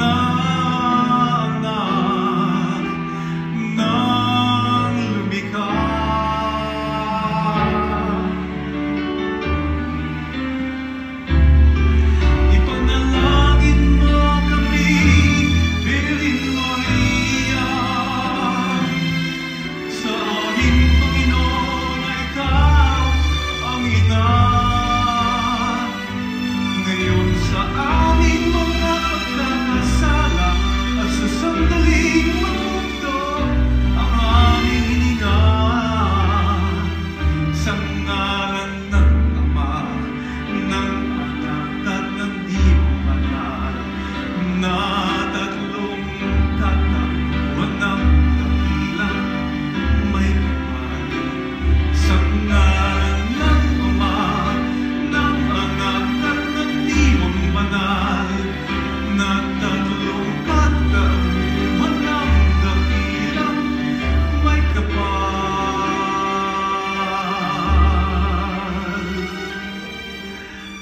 my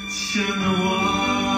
牵了我。